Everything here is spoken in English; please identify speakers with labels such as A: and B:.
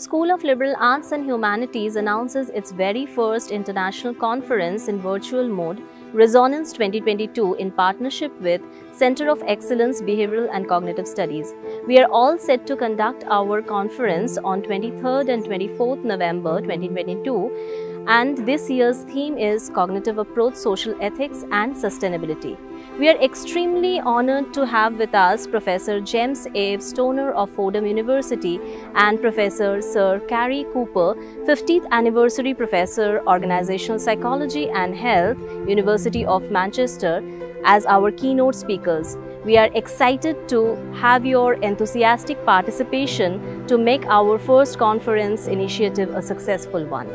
A: School of Liberal Arts and Humanities announces its very first international conference in virtual mode, Resonance 2022, in partnership with Center of Excellence Behavioral and Cognitive Studies. We are all set to conduct our conference on 23rd and 24th November 2022 and this year's theme is Cognitive Approach, Social Ethics and Sustainability. We are extremely honored to have with us Professor James A. Stoner of Fordham University and Professor Sir Cary Cooper, 50th Anniversary Professor, Organizational Psychology and Health, University of Manchester, as our keynote speakers. We are excited to have your enthusiastic participation to make our first conference initiative a successful one.